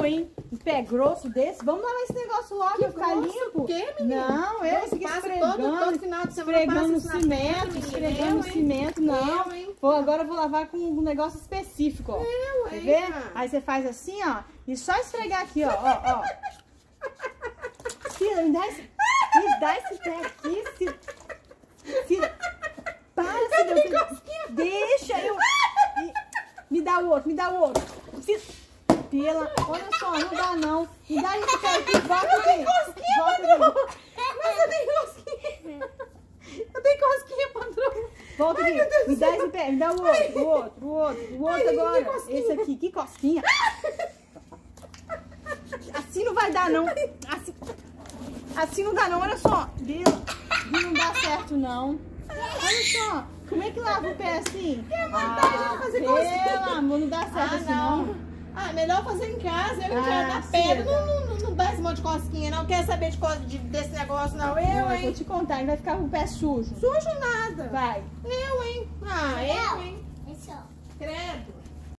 Eu, hein? Um pé grosso desse. Vamos lavar esse negócio logo Que ficar grosso limpo. o quê, menina? Não, eu Nossa, fiquei passa esfregando. todo- todo final de semana esfregando cimento, menina. esfregando Eu, cimento. Não. Eu, hein? Vou, agora eu vou lavar com um negócio específico, ó. Eu, Quer hein, ver? cara? Aí você faz assim, ó. E só esfregar aqui, ó. ó, ó. Filha, me dá esse, me dá esse pé aqui, Cida. Cida, para, Cida. eu Deixa eu... Me, dá o outro, me dá o outro. Cida, pela... Olha só, não dá não. Me dá esse pé aqui, volta aqui. Volta aqui. Mas eu tenho cosquinha. Eu tenho cosquinha, patrão. Volta aqui. Me dá esse pé, me dá o outro, o outro, o outro, o outro Ai, que agora. Esse aqui, que cosquinha. Assim não vai dar, não. Assim, assim não dá, não. Olha só. Viu? Não dá certo, não. Olha só. Como é que lava o pé assim? Que vantagem de fazer pelo cosquinha. amor, não dá certo Ah, assim, não. não. Ah, melhor fazer em casa. Eu Ah, entrar na pedra. Não, não, não, não dá esse monte de cosquinha, não. Quer saber de, de- desse negócio, não. Eu, Não, eu vou hein? te contar, ele vai ficar com o pé sujo. Sujo nada. Vai. Eu, hein? Ah, eu, hein? Isso. Credo.